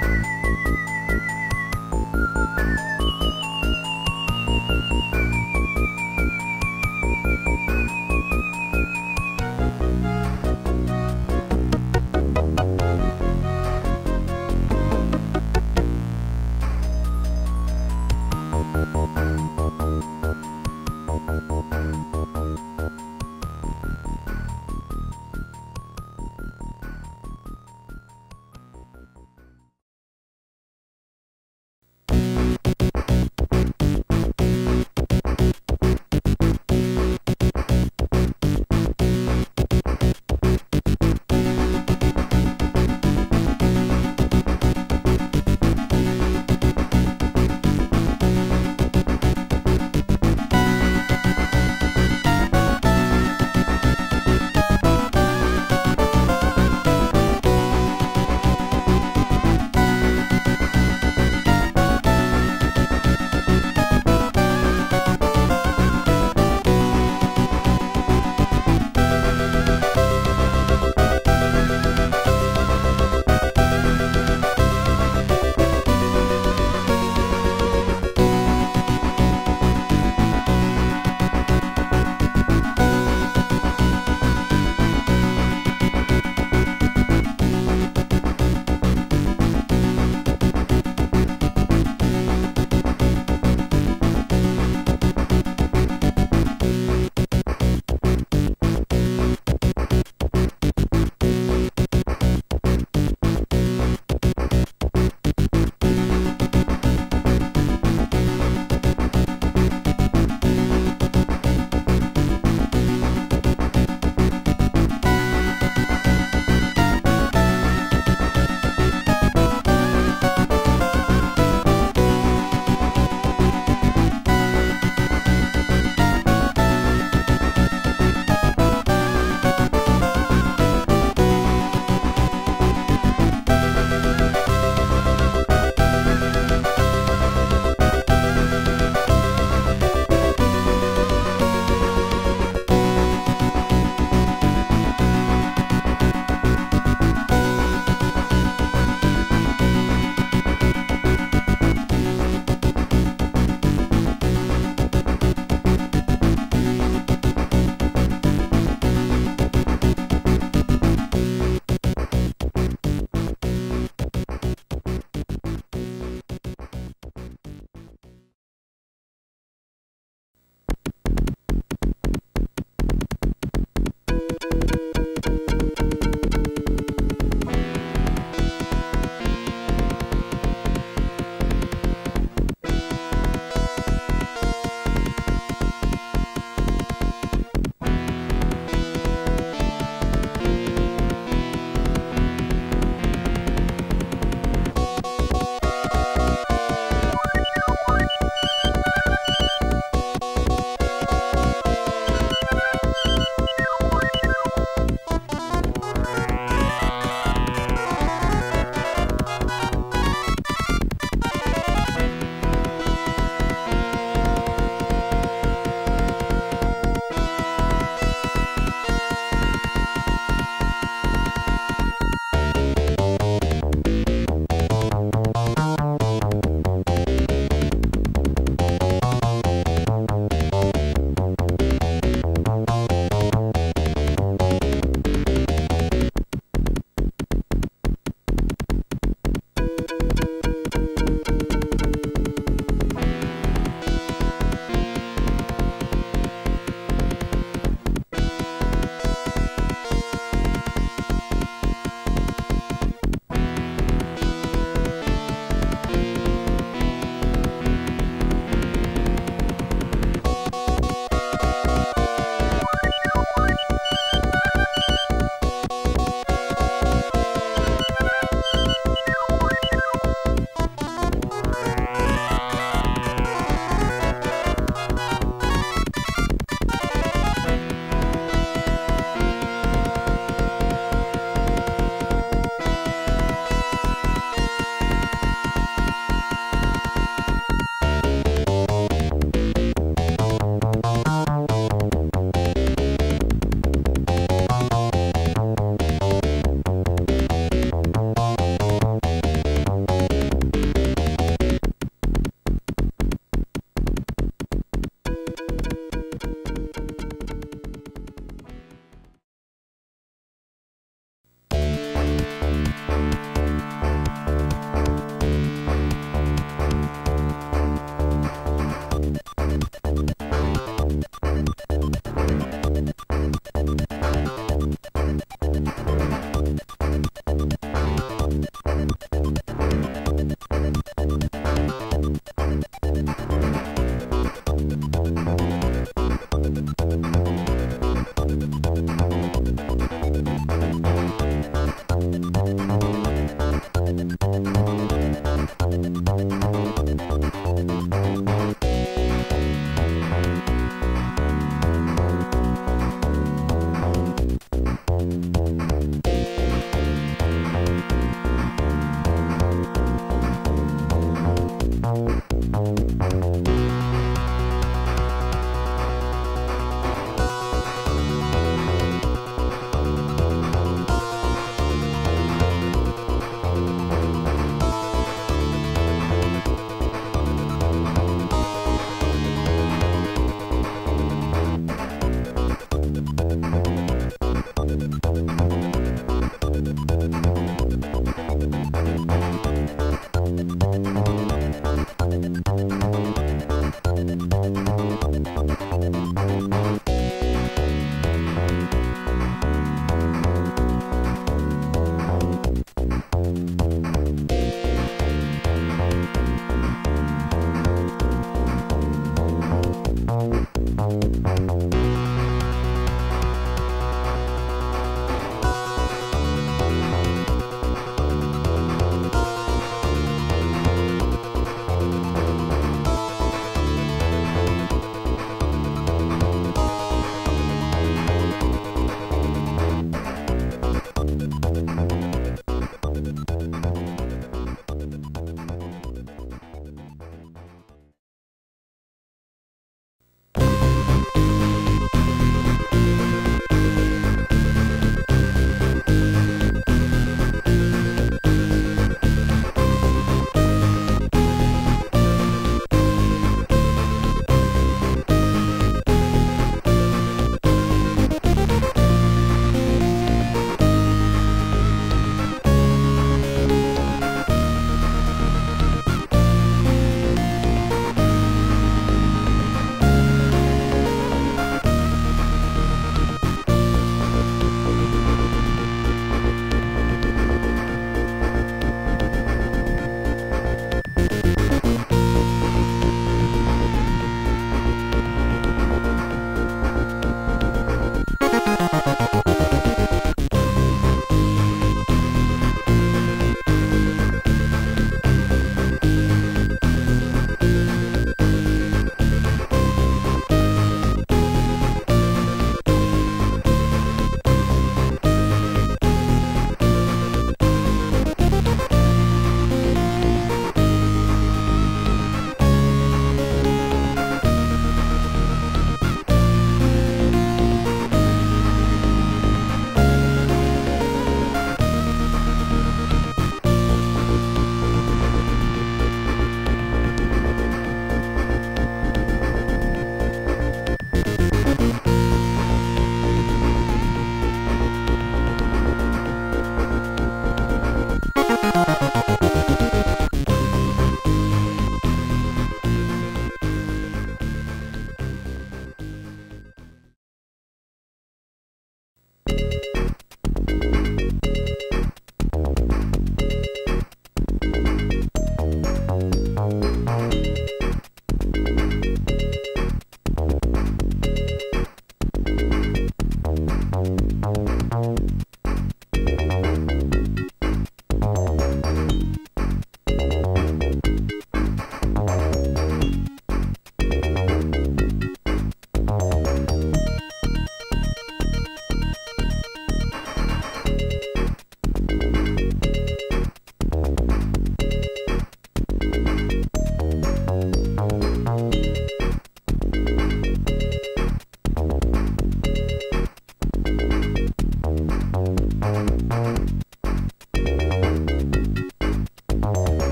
Música